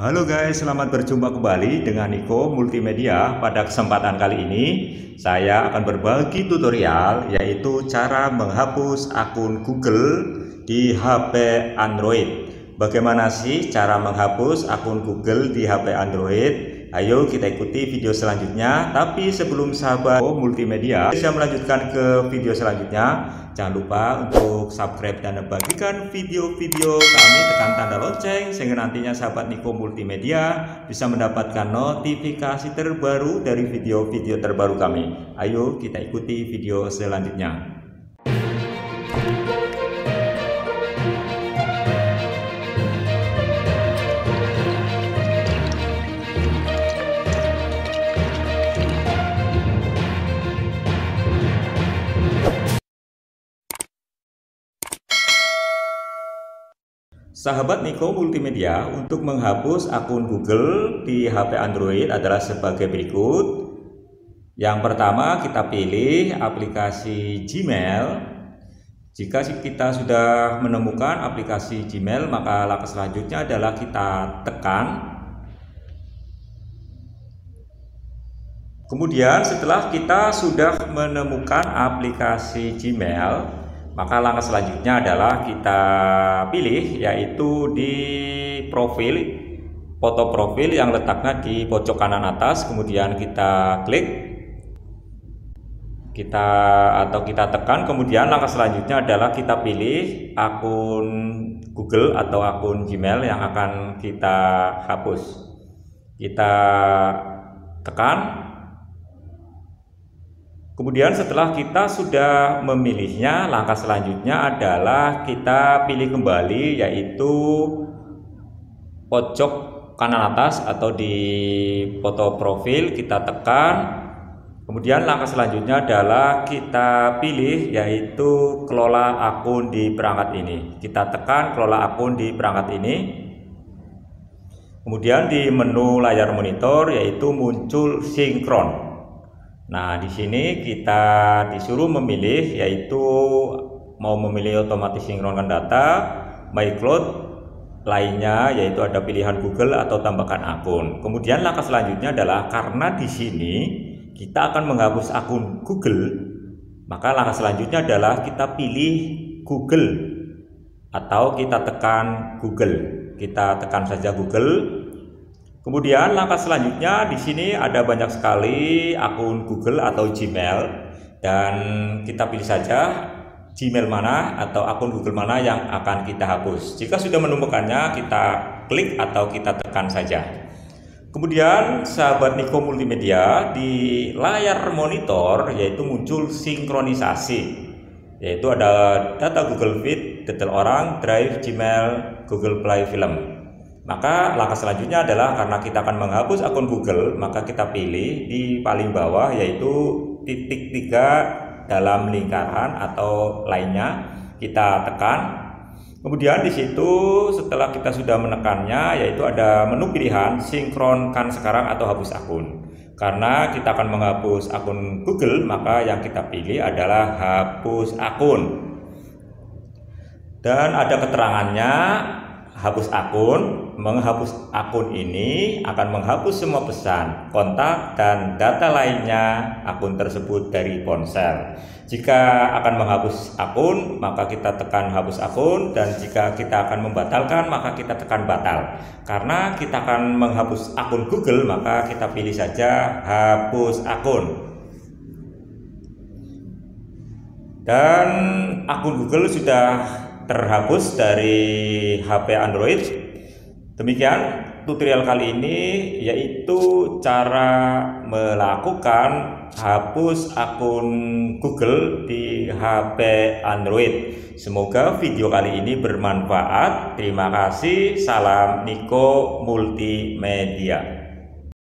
Halo guys, selamat berjumpa kembali dengan Niko Multimedia. Pada kesempatan kali ini, saya akan berbagi tutorial yaitu cara menghapus akun Google di HP Android. Bagaimana sih cara menghapus akun Google di HP Android? Ayo kita ikuti video selanjutnya. Tapi sebelum sahabat multimedia bisa melanjutkan ke video selanjutnya, jangan lupa untuk subscribe dan bagikan video-video kami tekan tanda lonceng sehingga nantinya sahabat Niko Multimedia bisa mendapatkan notifikasi terbaru dari video-video terbaru kami. Ayo kita ikuti video selanjutnya. Sahabat Niko Multimedia untuk menghapus akun Google di HP Android adalah sebagai berikut. Yang pertama kita pilih aplikasi Gmail. Jika kita sudah menemukan aplikasi Gmail, maka langkah selanjutnya adalah kita tekan. Kemudian setelah kita sudah menemukan aplikasi Gmail, maka langkah selanjutnya adalah kita pilih yaitu di profil foto profil yang letaknya di pojok kanan atas. Kemudian kita klik kita atau kita tekan. Kemudian langkah selanjutnya adalah kita pilih akun Google atau akun Gmail yang akan kita hapus. Kita tekan Kemudian setelah kita sudah memilihnya, langkah selanjutnya adalah kita pilih kembali yaitu pojok kanan atas atau di foto profil kita tekan. Kemudian langkah selanjutnya adalah kita pilih yaitu kelola akun di perangkat ini. Kita tekan kelola akun di perangkat ini. Kemudian di menu layar monitor yaitu muncul sinkron. Nah, di sini kita disuruh memilih yaitu mau memilih otomatis sinkronkan data, my cloud, lainnya yaitu ada pilihan Google atau tambahkan akun. Kemudian langkah selanjutnya adalah karena di sini kita akan menghapus akun Google, maka langkah selanjutnya adalah kita pilih Google atau kita tekan Google. Kita tekan saja Google Kemudian langkah selanjutnya di sini ada banyak sekali akun Google atau Gmail dan kita pilih saja Gmail mana atau akun Google mana yang akan kita hapus. Jika sudah menemukannya, kita klik atau kita tekan saja. Kemudian sahabat Niko Multimedia di layar monitor yaitu muncul sinkronisasi yaitu ada data Google Feed, detail orang, Drive, Gmail, Google Play Film. Maka langkah selanjutnya adalah karena kita akan menghapus akun Google, maka kita pilih di paling bawah yaitu titik tiga dalam lingkaran atau lainnya kita tekan. Kemudian di situ setelah kita sudah menekannya yaitu ada menu pilihan sinkronkan sekarang atau hapus akun. Karena kita akan menghapus akun Google, maka yang kita pilih adalah hapus akun. Dan ada keterangannya hapus akun, menghapus akun ini akan menghapus semua pesan, kontak, dan data lainnya akun tersebut dari ponsel. Jika akan menghapus akun, maka kita tekan hapus akun, dan jika kita akan membatalkan, maka kita tekan batal. Karena kita akan menghapus akun Google, maka kita pilih saja hapus akun. Dan akun Google sudah terhapus dari HP Android. Demikian tutorial kali ini yaitu cara melakukan hapus akun Google di HP Android. Semoga video kali ini bermanfaat. Terima kasih. Salam Niko Multimedia.